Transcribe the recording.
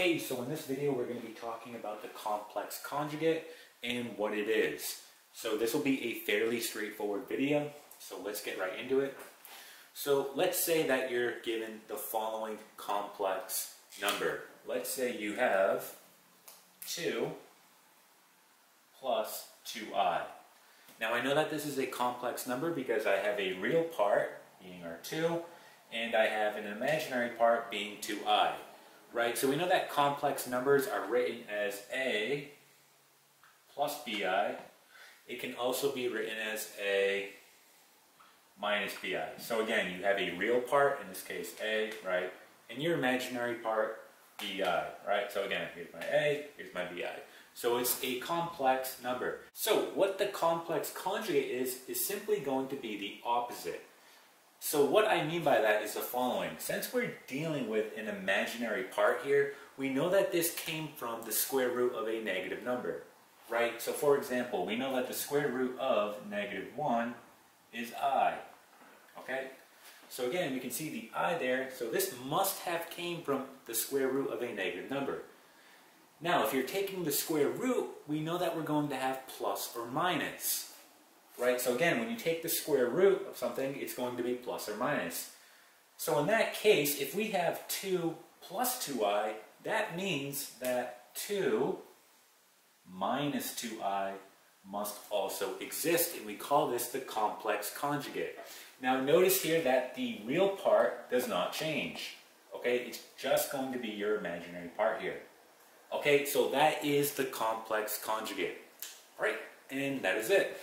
Okay, so in this video we're going to be talking about the complex conjugate and what it is. So this will be a fairly straightforward video, so let's get right into it. So let's say that you're given the following complex number. Let's say you have 2 plus 2i. Now I know that this is a complex number because I have a real part, being our 2, and I have an imaginary part being 2i. Right, so we know that complex numbers are written as a plus bi. It can also be written as a minus bi. So again, you have a real part, in this case a, right, and your imaginary part bi, right? So again, here's my a, here's my bi. So it's a complex number. So what the complex conjugate is, is simply going to be the opposite. So what I mean by that is the following. Since we're dealing with an imaginary part here, we know that this came from the square root of a negative number, right? So for example, we know that the square root of negative 1 is i, okay? So again, we can see the i there, so this must have came from the square root of a negative number. Now, if you're taking the square root, we know that we're going to have plus or minus right? So again, when you take the square root of something, it's going to be plus or minus. So in that case, if we have 2 plus 2i, that means that 2 minus 2i must also exist, and we call this the complex conjugate. Now notice here that the real part does not change. Okay, it's just going to be your imaginary part here. Okay, so that is the complex conjugate. All right, and that is it.